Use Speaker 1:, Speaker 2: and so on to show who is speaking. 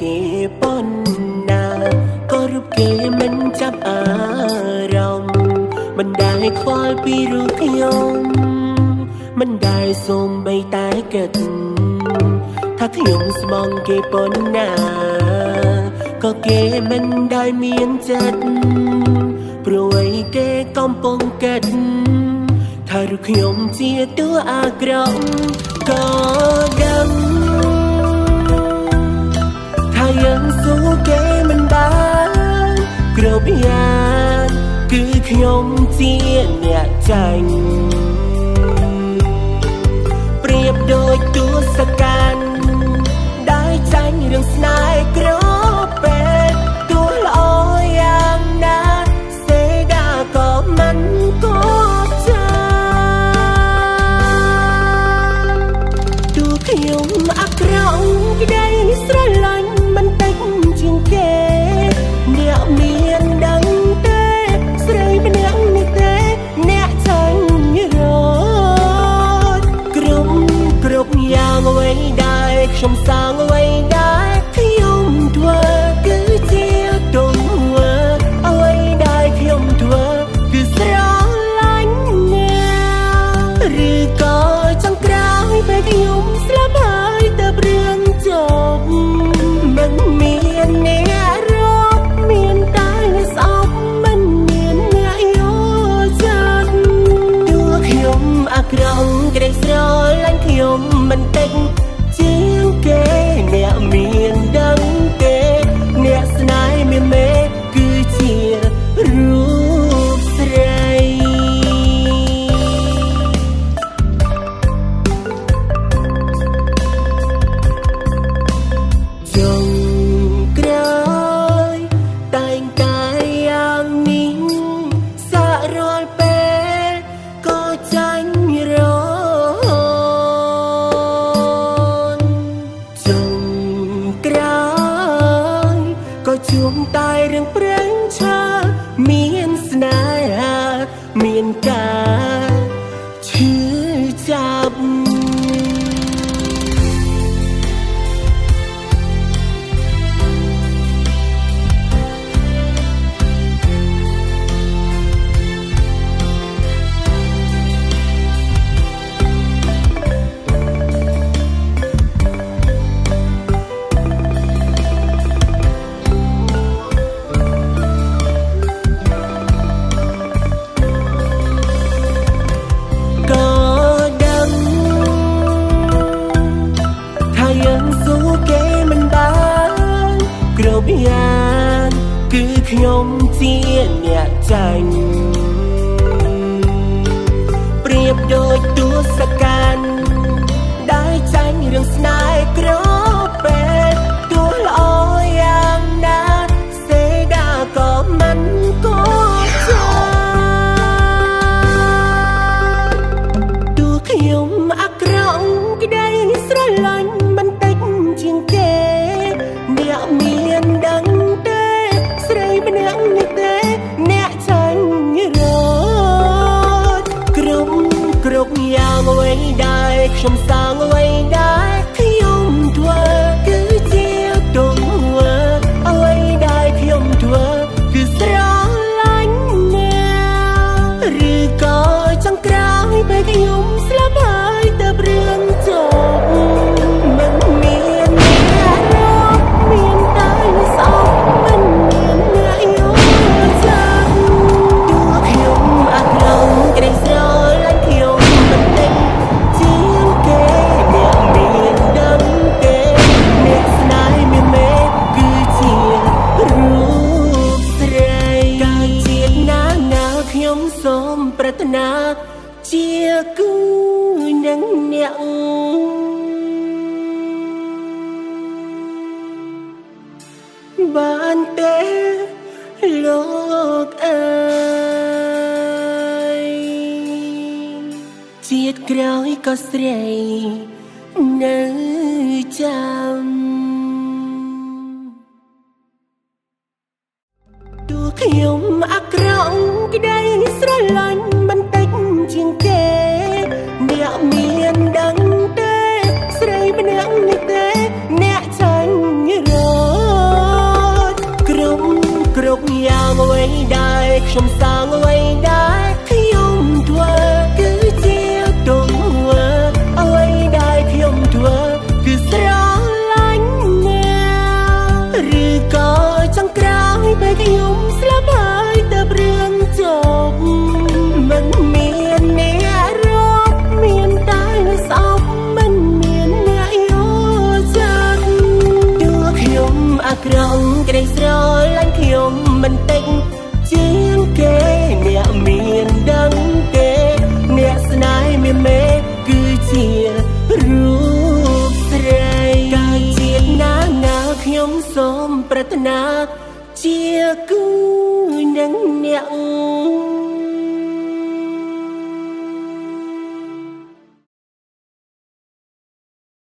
Speaker 1: គេប៉ុណ្ណាក៏រូបគេមិនចាប់អារម្មណ៍មិនដែលខ្វល់ពីរូបខ្ញុំមិនដែលសូមបីតែគិតថាខ្ញុំស្មងគេប៉ុណ្ណាក៏គេមិនដែលមានចិត្តព្រួយគេកំពុងកិតថារូបខ្ញុំជាតួអាក្រក់ក៏ គេមិនបានគ្រប់យ៉ាងគឺខ្ញុំជាអ្នកចាញ់ប្រៀបដូចទួសកាន់ដែលចាញ់រឿងស្នេហ៍គ្រប់ 潇洒。dành. je me បានទេលោកអើយជាតិក្រោយក៏ស្រីនៅចាំទូខ្ញុំអាក្រក់ក្តីស្រឡាញ់ សូមប្រាថ្នាជាគូនឹងអ្នក